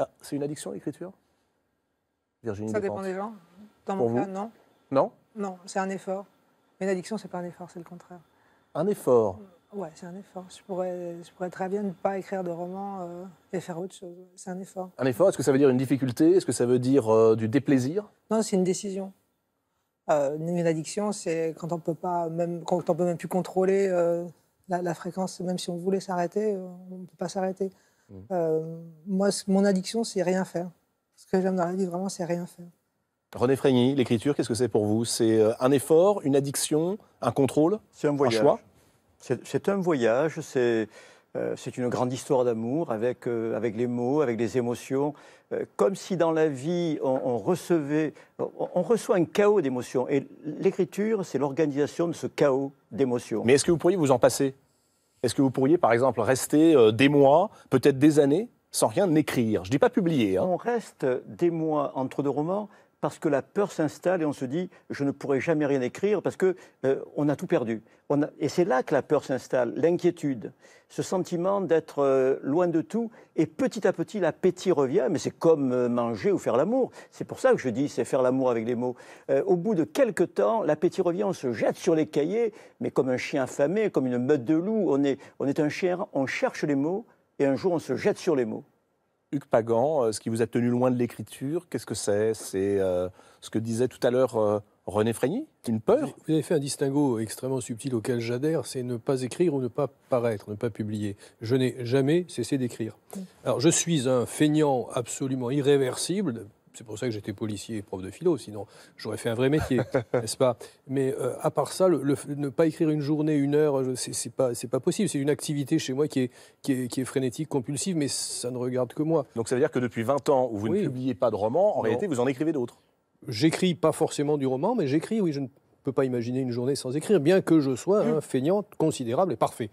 Ah, c'est une addiction l'écriture? Virginie Ça dépend des gens. Dans Pour mon cas, vous? non. Non? Non, c'est un effort. Une addiction, c'est pas un effort, c'est le contraire. Un effort? Ouais, c'est un effort. Je pourrais, je pourrais très bien ne pas écrire de roman euh, et faire autre chose. C'est un effort. Un effort, est-ce que ça veut dire une difficulté? Est-ce que ça veut dire euh, du déplaisir? Non, c'est une décision. Euh, une addiction, c'est quand on peut pas même quand on peut même plus contrôler euh, la, la fréquence, même si on voulait s'arrêter, euh, on ne peut pas s'arrêter. Mmh. Euh, moi, mon addiction, c'est rien faire. Ce que j'aime dans la vie, vraiment, c'est rien faire. René Frégny, l'écriture, qu'est-ce que c'est pour vous? C'est euh, un effort, une addiction, un contrôle C'est un voyage. choix? C'est c'est un voyage, c'est euh, c'est une grande histoire d'amour avec, euh, avec les mots, avec les émotions. Euh, comme si dans la vie, on, on recevait, on, on reçoit un chaos d'émotions. Et l'écriture, c'est l'organisation de ce chaos d'émotions. Mais est-ce que vous pourriez vous en passer? Est-ce que vous pourriez, par exemple, rester euh, des mois, peut-être des années, sans rien écrire? Je ne dis pas publier. hein. On reste des mois entre deux romans parce que la peur s'installe et on se dit je ne pourrai jamais rien écrire parce que euh, on a tout perdu. Et c'est là que la peur s'installe, l'inquiétude, ce sentiment d'être euh, loin de tout et petit à petit l'appétit revient. Mais c'est comme euh, manger ou faire l'amour. C'est pour ça que je dis c'est faire l'amour avec les mots. Au bout de quelques temps, l'appétit revient, on se jette sur les cahiers, mais comme un chien affamé, comme une meute de loups. On est, on est un chien, on cherche les mots et un jour on se jette sur les mots. Hugues Pagan, euh, ce qui vous a tenu loin de l'écriture, qu'est-ce que c'est? C'est euh, ce que disait tout à l'heure euh, René Frégny Une peur? Vous avez fait un distinguo extrêmement subtil auquel j'adhère, c'est ne pas écrire ou ne pas paraître, ne pas publier. Je n'ai jamais cessé d'écrire. Alors je suis un feignant absolument irréversible. C'est pour ça que j'étais policier et prof de philo, sinon j'aurais fait un vrai métier, n'est-ce pas? Mais euh, à part ça, le, le- ne pas écrire une journée, une heure, c'est pas, pas possible. C'est une activité chez moi qui est, qui, est, qui est frénétique, compulsive, mais ça ne regarde que moi. Donc ça veut dire que depuis 20 ans où vous ne publiez pas de romans, en Non. réalité vous en écrivez d'autres. J'écris pas forcément du roman, mais j'écris, oui, je ne peux pas imaginer une journée sans écrire, bien que je sois un feignant considérable et parfait.